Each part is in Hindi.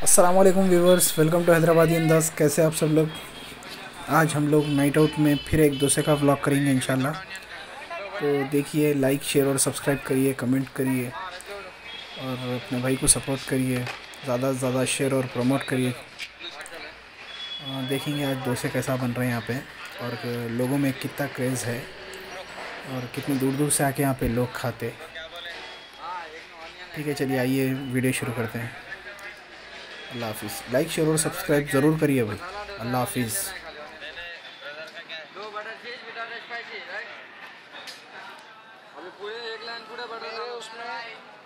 अस्सलाम वालेकुम व्यूवर्स वेलकम टू हैदराबादी अंदाज कैसे आप सब लोग? आज हम लोग नाइट आउट में फिर एक दूसरे का व्लॉग करेंगे इंशाल्लाह। तो देखिए लाइक शेयर और सब्सक्राइब करिए कमेंट करिए और अपने भाई को सपोर्ट करिए, ज़्यादा से ज़्यादा शेयर और प्रमोट करिए। देखेंगे आज डोसे कैसा बन रहे हैं यहाँ पे और लोगों में कितना क्रेज़ है और कितनी दूर दूर से आके यहाँ पे लोग खाते ठीक है, चलिए आइए वीडियो शुरू करते हैं। अल्लाह हाफिज़। लाइक शेयर और सब्सक्राइब ज़रूर करिए भाई। अल्लाह हाफिज़।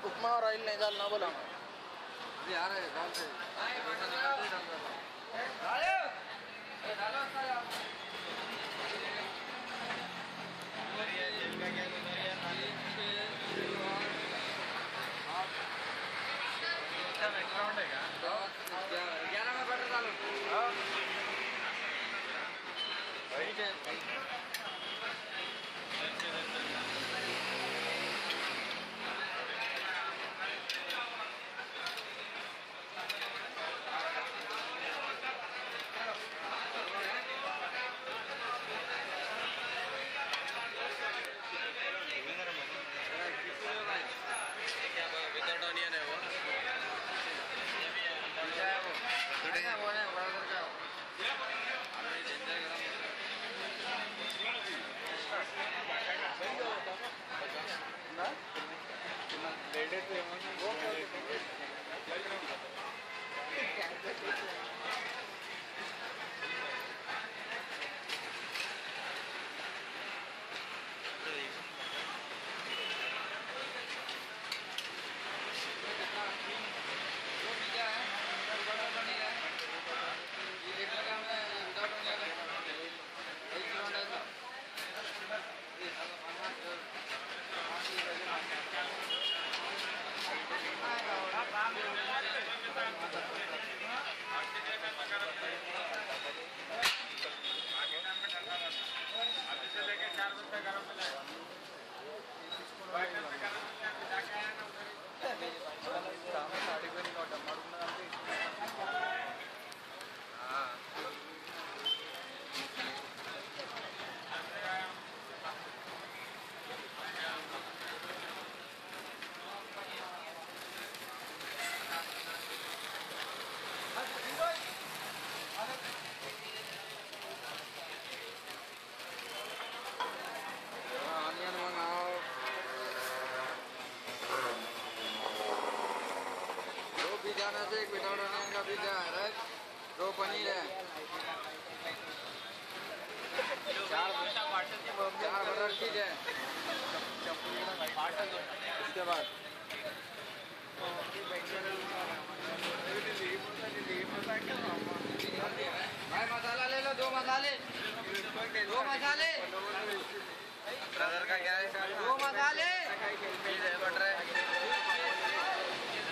उपमा और ऑयल नहीं पिज्जा से एक विदाउट अनियन का पिज्जा है दो पनीर है। चार चार बटर चीज़ है। उसके बाद। भाई, मसाला ले लो, दो मसाले। दो मसाले। ब्रदर का क्या है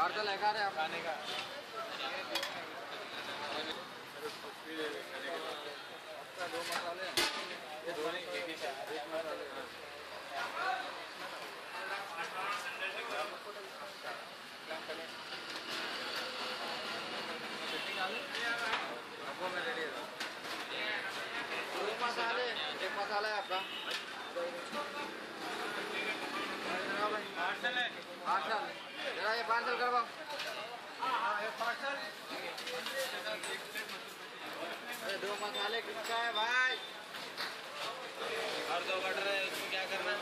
है खा रहे आप खाने का। दो मसाले। ये दोनों एक ही एक मसाले मसाले एक मसाला है आपका पार्सल करवाओ। पार्सल अरे दो मसाले किसका है भाई? और दो बटर है उसमें क्या करना है?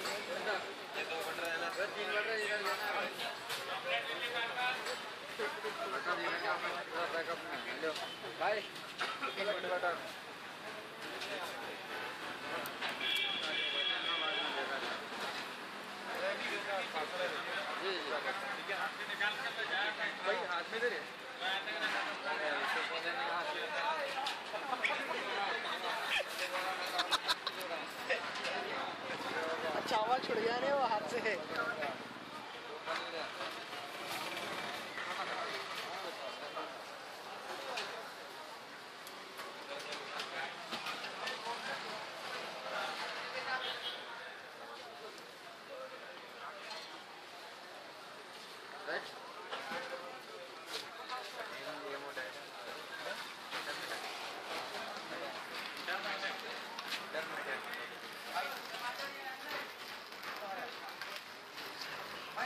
ये दो बटर है ना। तीन बटर इधर लेना है बैकअप में लो। भाई तीन बटर बटर जी जी आवाज़ छुड़ जा रहे वो हाथ से।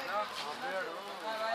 Não, Roberto.